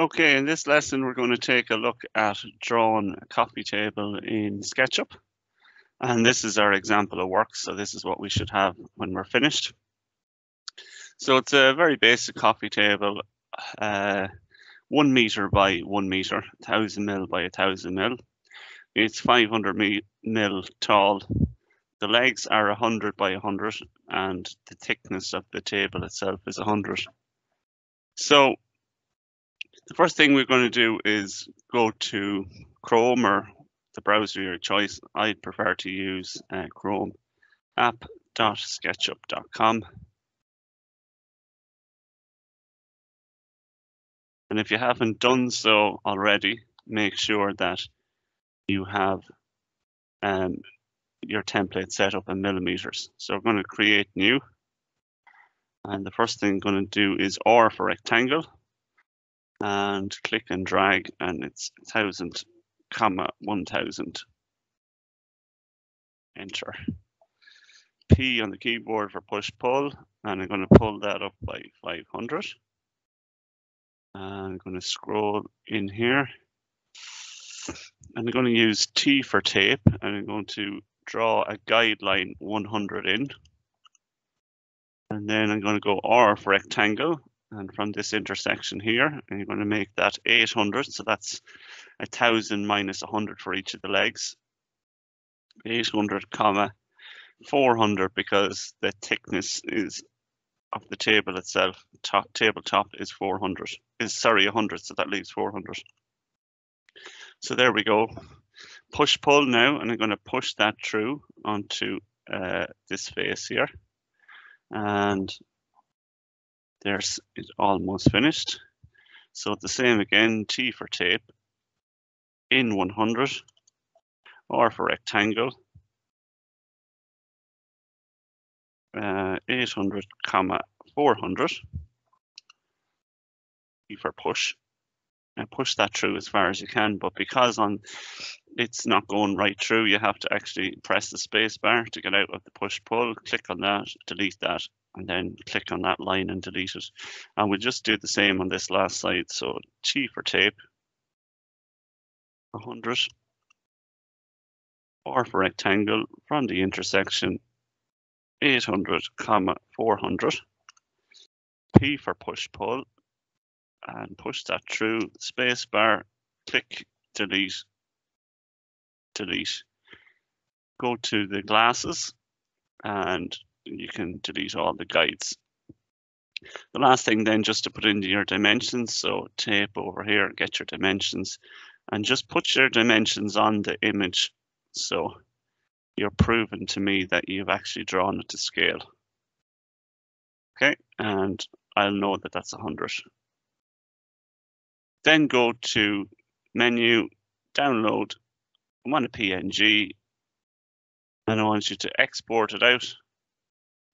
Okay, in this lesson, we're going to take a look at drawing a coffee table in SketchUp. And this is our example of work, so this is what we should have when we're finished. So it's a very basic coffee table, uh, one meter by one meter, thousand mil by a thousand mil. It's 500 mil tall. The legs are 100 by 100 and the thickness of the table itself is 100. So the first thing we're going to do is go to Chrome or the browser of your choice. I'd prefer to use uh, Chrome app.sketchup.com. And if you haven't done so already, make sure that you have um, your template set up in millimeters. So we're going to create new. And the first thing I'm going to do is R for rectangle and click and drag and it's 1000 comma 1000 enter. P on the keyboard for push pull and I'm going to pull that up by 500 and I'm going to scroll in here. And I'm going to use T for tape and I'm going to draw a guideline 100 in. And then I'm going to go R for rectangle and from this intersection here, and you're going to make that 800. So that's a thousand minus 100 for each of the legs. 800 comma 400 because the thickness is of the table itself. Top table top is 400 is sorry 100, so that leaves 400. So there we go. Push pull now, and I'm going to push that through onto uh, this face here. And there's it's almost finished. So the same again, T for tape, in 100, or for rectangle, uh, 800 comma 400, E for push, and push that through as far as you can. But because on it's not going right through, you have to actually press the space bar to get out of the push pull, click on that, delete that, and then click on that line and delete it. And we'll just do the same on this last side. So T for tape, 100, or for rectangle from the intersection, 800 comma 400. P for push pull, and push that through space bar, click delete, delete. Go to the glasses and you can delete all the guides. The last thing then just to put into your dimensions. So tape over here, get your dimensions and just put your dimensions on the image. So you're proving to me that you've actually drawn it to scale. Okay, and I'll know that that's 100. Then go to menu, download, I want a PNG, and I want you to export it out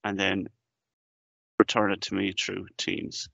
and then return it to me through Teams.